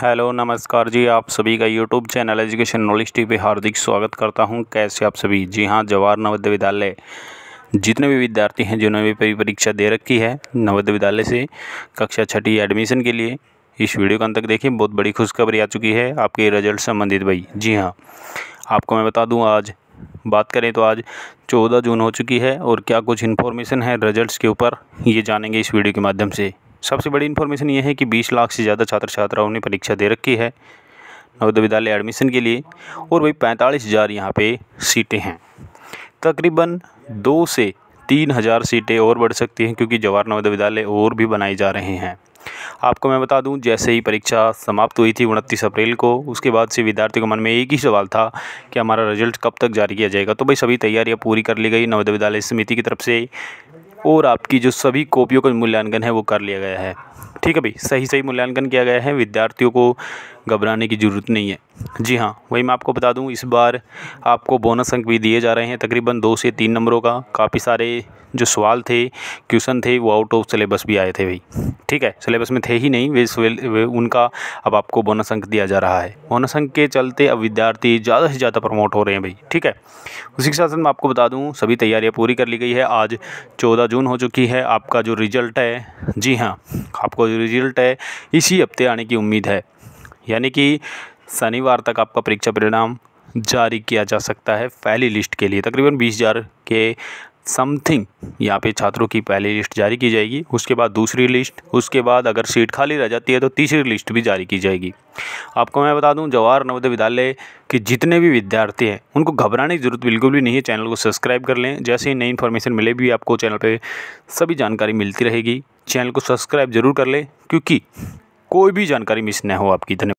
Hello, नमस्कार जी, आप सभी का YouTube channel education knowledge T पे हार्दिक स्वागत करता हूँ। कैसे आप सभी? जी हाँ, जवाहर नवोदय विद्यालय जितने भी विद्यार्थी हैं, जिन्होंने भी परीक्षा दे रखी है नवोदय विद्यालय से कक्षा छठी एडमिशन के लिए, इस वीडियो को अंत तक देखिए, बहुत बड़ी खुशखबरी आ चुकी है आपके रिज़ल्ट संबंधित भाई। जी हाँ आपको मैं बता दूँ, आज बात करें तो आज चौदह जून हो चुकी है और क्या कुछ इन्फॉर्मेशन है रिजल्ट्स के ऊपर, ये जानेंगे इस वीडियो के माध्यम से। सबसे बड़ी इन्फॉर्मेशन ये है कि 20 लाख से ज़्यादा छात्र छात्राओं ने परीक्षा दे रखी है नवोदय विद्यालय एडमिशन के लिए। और वही पैंतालीस हज़ार यहाँ पर सीटें हैं। तकरीबन दो से तीन हज़ार सीटें और बढ़ सकती हैं क्योंकि जवाहर नवोदय विद्यालय और भी बनाए जा रहे हैं। आपको मैं बता दूँ, जैसे ही परीक्षा समाप्त हुई थी उनतीस अप्रैल को, उसके बाद से विद्यार्थियों के मन में एक ही सवाल था कि हमारा रिज़ल्ट कब तक जारी किया जाएगा। तो भाई सभी तैयारियाँ पूरी कर ली गई नवोदय विद्यालय समिति की तरफ़ से। और आपकी जो सभी कॉपियों का मूल्यांकन है वो कर लिया गया है। ठीक है भाई? सही सही मूल्यांकन किया गया है। विद्यार्थियों को घबराने की ज़रूरत नहीं है। जी हाँ वही मैं आपको बता दूँ, इस बार आपको बोनस अंक भी दिए जा रहे हैं, तकरीबन दो से तीन नंबरों का। काफ़ी सारे जो सवाल थे क्वेश्चन थे वो आउट ऑफ़ सिलेबस भी आए थे भाई। ठीक है सिलेबस में थे ही नहीं वे, वे वे उनका अब आपको बोनस अंक दिया जा रहा है। बोनस अंक के चलते अब विद्यार्थी ज़्यादा से ज़्यादा प्रमोट हो रहे हैं भाई। ठीक है उसी के साथ मैं आपको बता दूँ सभी तैयारियाँ पूरी कर ली गई है। आज चौदह जून हो चुकी है आपका जो रिज़ल्ट है जी हाँ आपको जो रिज़ल्ट है इसी हफ़्ते आने की उम्मीद है। यानी कि शनिवार तक आपका परीक्षा परिणाम जारी किया जा सकता है पहली लिस्ट के लिए तकरीबन बीस हज़ार के समथिंग यहाँ पे छात्रों की पहली लिस्ट जारी की जाएगी, उसके बाद दूसरी लिस्ट उसके बाद अगर सीट खाली रह जाती है तो तीसरी लिस्ट भी जारी की जाएगी। आपको मैं बता दूँ, जवाहर नवोदय विद्यालय के जितने भी विद्यार्थी हैं, उनको घबराने की ज़रूरत बिल्कुल भी नहीं है, चैनल को सब्सक्राइब कर लें। जैसे ही नई इन्फॉर्मेशन मिले भी आपको, चैनल पर सभी जानकारी मिलती रहेगी। चैनल को सब्सक्राइब ज़रूर कर लें, क्योंकि कोई भी जानकारी मिस न हो आपकी। धन्यवाद।